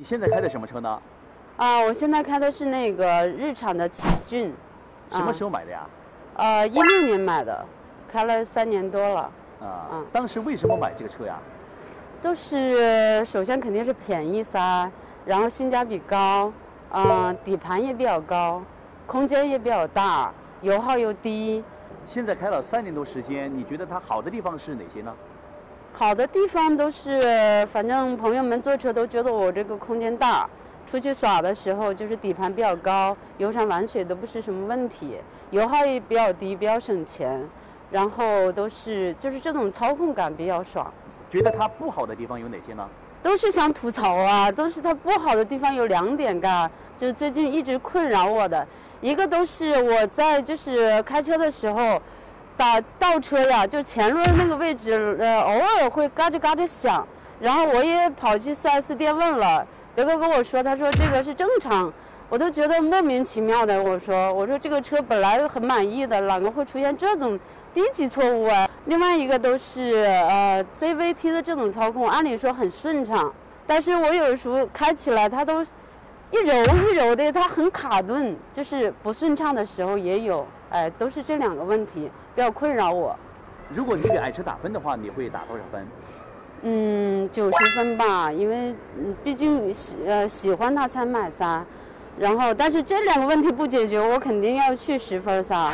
你现在开的什么车呢？啊，我现在开的是那个日产的奇骏。什么时候买的呀？呃，一六年买的，开了三年多了。啊，当时为什么买这个车呀？都是首先肯定是便宜噻，然后性价比高，嗯，底盘也比较高，空间也比较大，油耗又低。现在开了三年多时间，你觉得它好的地方是哪些呢？好的地方都是，反正朋友们坐车都觉得我这个空间大，出去耍的时候就是底盘比较高，游山玩水都不是什么问题，油耗也比较低，比较省钱，然后都是就是这种操控感比较爽。觉得它不好的地方有哪些呢？都是想吐槽啊，都是它不好的地方有两点嘎，就是最近一直困扰我的，一个都是我在就是开车的时候。打倒车呀，就前轮那个位置，呃，偶尔会嘎吱嘎吱响。然后我也跑去 4S 店问了，别哥跟我说，他说这个是正常。我都觉得莫名其妙的。我说，我说这个车本来很满意的，哪个会出现这种低级错误啊？另外一个都是呃 CVT 的这种操控，按理说很顺畅，但是我有时候开起来它都一揉一揉的，它很卡顿，就是不顺畅的时候也有。哎，都是这两个问题比较困扰我。如果你给爱车打分的话，你会打多少分？嗯，九十分吧，因为毕竟喜呃喜欢它才买噻。然后，但是这两个问题不解决，我肯定要去十分噻。